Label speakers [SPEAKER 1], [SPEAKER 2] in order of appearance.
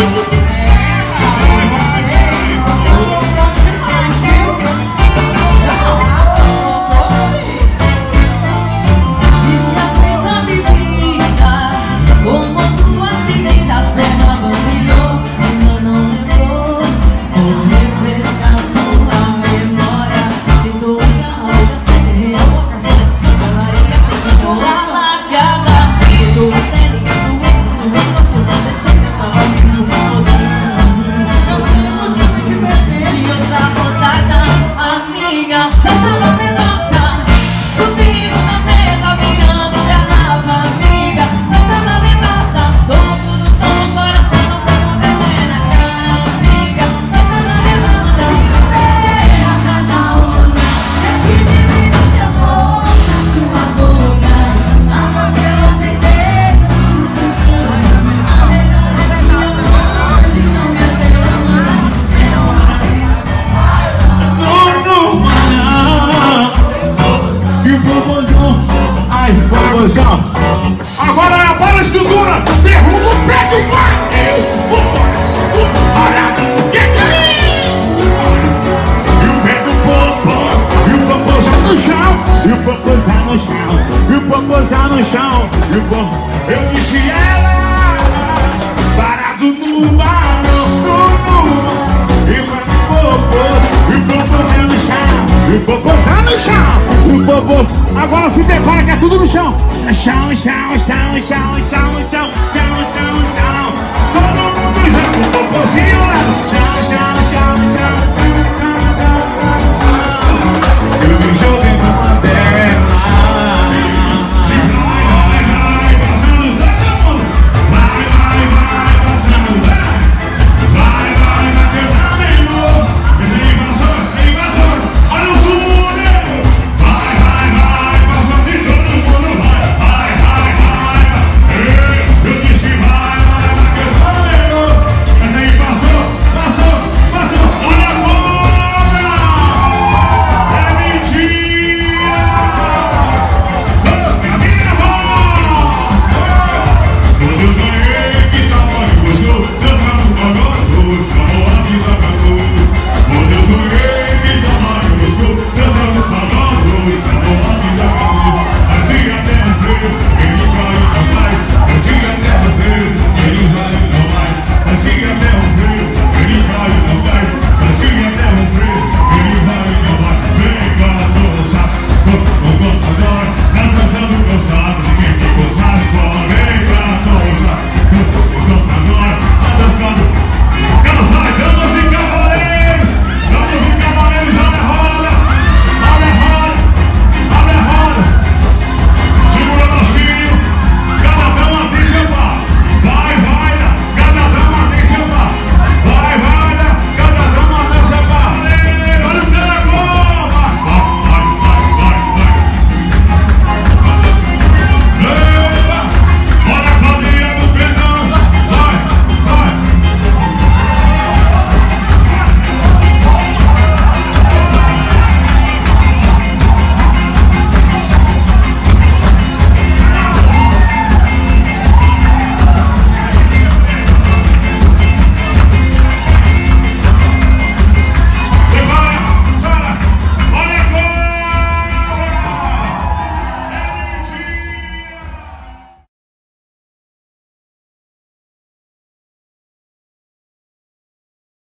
[SPEAKER 1] Thank you.
[SPEAKER 2] a estrutura, derruba o pé do mar. Eu vou, vou parar. Que que é E o pé do popó, e o popozão no chão, e o popozão no chão, e o popozão no chão, e o popozão. Eu disse ela, parado no mar. Então se prepara que é tudo no chão. É chão, chão, chão, chão, chão, chão, chão, chão, chão. Todo mundo junto, popozinho.